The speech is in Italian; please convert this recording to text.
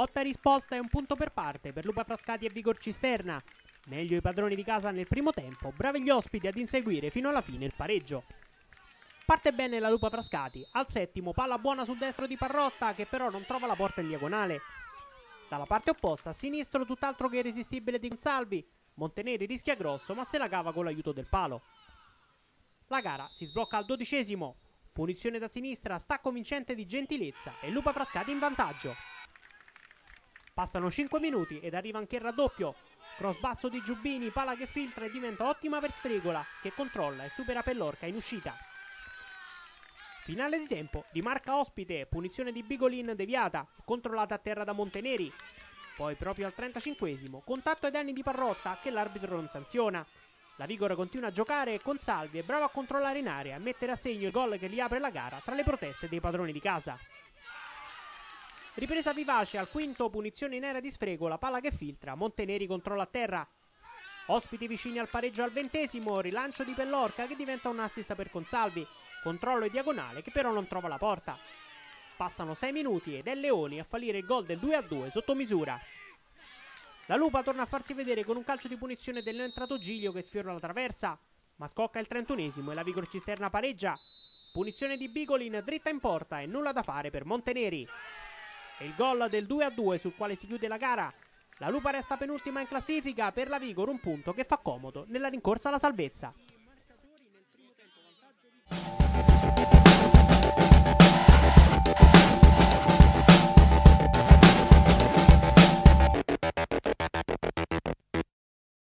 pronta risposta e un punto per parte per Lupa Frascati e Vigor Cisterna. Meglio i padroni di casa nel primo tempo, bravi gli ospiti ad inseguire fino alla fine il pareggio. Parte bene la Lupa Frascati, al settimo palla buona sul destro di Parrotta che però non trova la porta in diagonale. Dalla parte opposta, a sinistro tutt'altro che irresistibile di Gonsalvi, Monteneri rischia grosso ma se la cava con l'aiuto del palo. La gara si sblocca al dodicesimo, punizione da sinistra, stacco vincente di gentilezza e Lupa Frascati in vantaggio. Passano 5 minuti ed arriva anche il raddoppio. Cross basso di Giubbini, pala che filtra e diventa ottima per Sfregola, che controlla e supera Pellorca in uscita. Finale di tempo, di marca ospite, punizione di Bigolin deviata, controllata a terra da Monteneri. Poi proprio al 35esimo, contatto ai danni di Parrotta che l'arbitro non sanziona. La Vigora continua a giocare con Salvi e bravo a controllare in area e mettere a segno il gol che gli apre la gara tra le proteste dei padroni di casa. Ripresa vivace al quinto, punizione in area di sfrego, la palla che filtra, Monteneri controlla a terra. Ospiti vicini al pareggio al ventesimo, rilancio di Pellorca che diventa un assist per Consalvi, controllo e diagonale che però non trova la porta. Passano 6 minuti ed è Leoni a fallire il gol del 2-2 sotto misura. La Lupa torna a farsi vedere con un calcio di punizione del neoentrato Giglio che sfiora la traversa, ma scocca il 31esimo e la Vigor Cisterna pareggia. Punizione di Bigolin dritta in porta e nulla da fare per Monteneri. E il gol del 2-2 sul quale si chiude la gara. La Lupa resta penultima in classifica, per la Vigor un punto che fa comodo nella rincorsa alla salvezza.